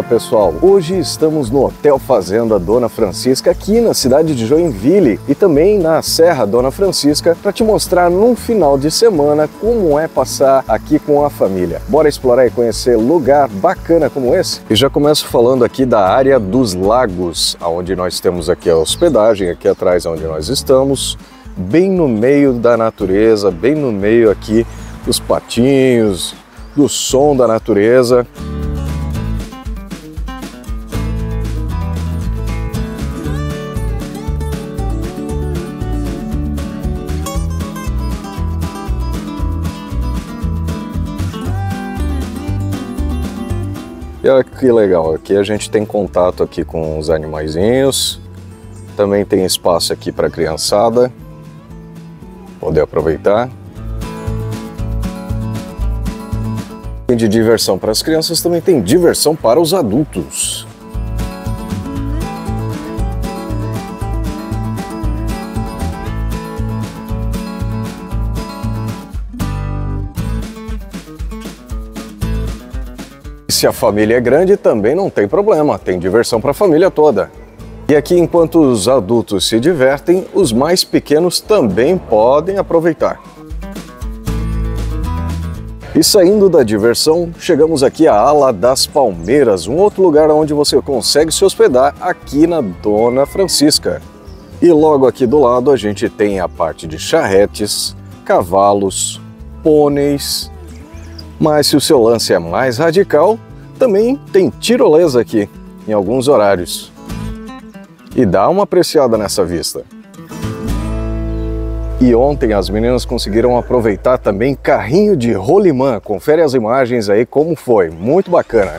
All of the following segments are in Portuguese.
Fala pessoal, hoje estamos no Hotel Fazenda Dona Francisca aqui na cidade de Joinville e também na Serra Dona Francisca para te mostrar num final de semana como é passar aqui com a família. Bora explorar e conhecer lugar bacana como esse? E já começo falando aqui da área dos lagos, onde nós temos aqui a hospedagem, aqui atrás onde nós estamos, bem no meio da natureza, bem no meio aqui dos patinhos, do som da natureza. E olha que legal, aqui a gente tem contato aqui com os animaizinhos, também tem espaço aqui para criançada poder aproveitar. Tem de diversão para as crianças, também tem diversão para os adultos. Se a família é grande, também não tem problema, tem diversão para a família toda. E aqui, enquanto os adultos se divertem, os mais pequenos também podem aproveitar. E saindo da diversão, chegamos aqui à Ala das Palmeiras, um outro lugar onde você consegue se hospedar aqui na Dona Francisca. E logo aqui do lado a gente tem a parte de charretes, cavalos, pôneis. Mas se o seu lance é mais radical, também tem tirolesa aqui, em alguns horários. E dá uma apreciada nessa vista. E ontem as meninas conseguiram aproveitar também carrinho de rolimã. Confere as imagens aí como foi, muito bacana.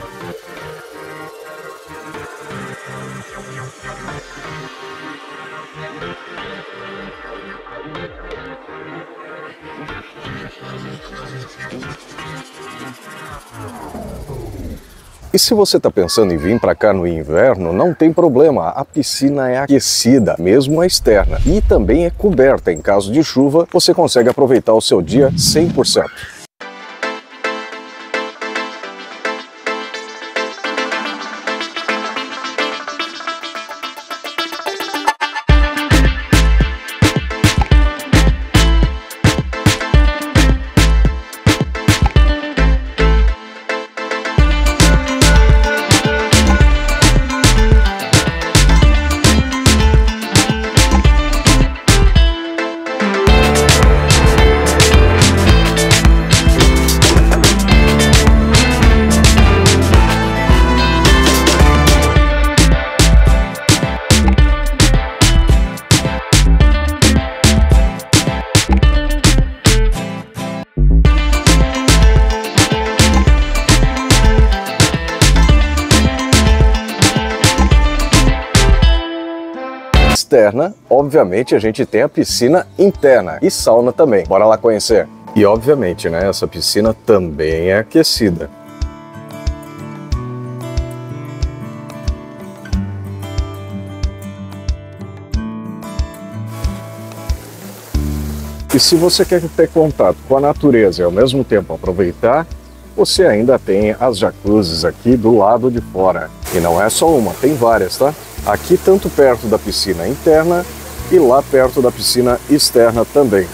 E se você está pensando em vir para cá no inverno, não tem problema, a piscina é aquecida, mesmo a externa, e também é coberta. Em caso de chuva, você consegue aproveitar o seu dia 100%. Externa, obviamente a gente tem a piscina interna e sauna também. Bora lá conhecer. E obviamente, né, essa piscina também é aquecida. E se você quer ter contato com a natureza e ao mesmo tempo aproveitar, você ainda tem as jacuzzis aqui do lado de fora. E não é só uma, tem várias, tá? Aqui tanto perto da piscina interna e lá perto da piscina externa também.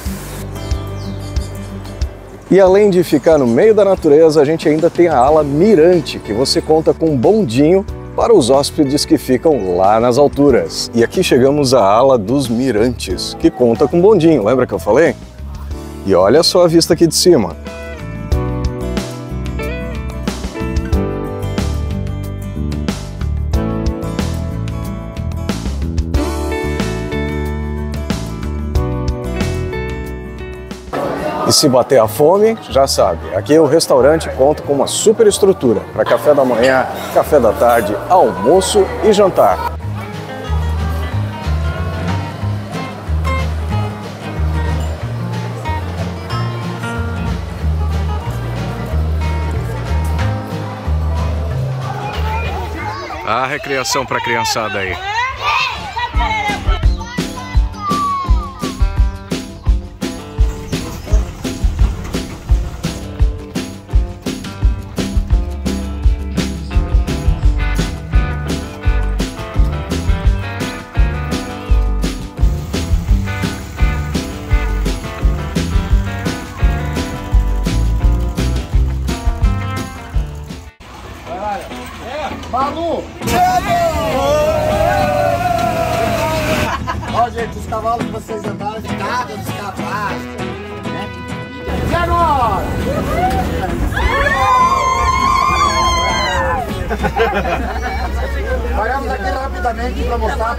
E além de ficar no meio da natureza, a gente ainda tem a ala mirante, que você conta com um bondinho para os hóspedes que ficam lá nas alturas. E aqui chegamos à ala dos mirantes, que conta com bondinho, lembra que eu falei? E olha só a vista aqui de cima. E se bater a fome, já sabe, aqui o restaurante conta com uma super estrutura para café da manhã, café da tarde, almoço e jantar. A recreação para a criançada aí. Malu! Ó, gente, os cavalos que vocês andaram, de nada dos cavalos. Né? E é nóis! Paramos aqui rapidamente para mostrar,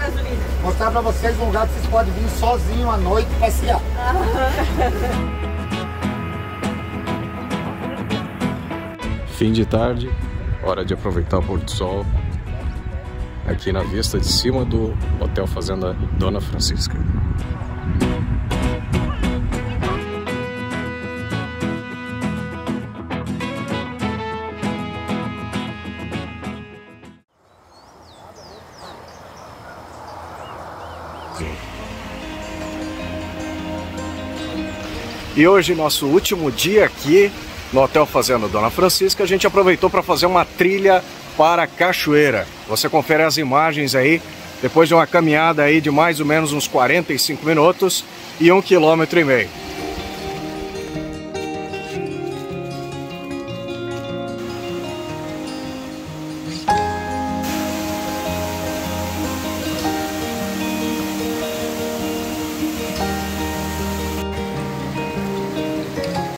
mostrar para vocês um lugar que vocês podem vir sozinho à noite passear. Fim de tarde, hora de aproveitar o pôr do sol aqui na vista de cima do Hotel Fazenda Dona Francisca. E hoje, nosso último dia aqui no Hotel Fazenda Dona Francisca, a gente aproveitou para fazer uma trilha para a cachoeira. Você confere as imagens aí, depois de uma caminhada aí de mais ou menos uns 45 minutos e um quilômetro e meio.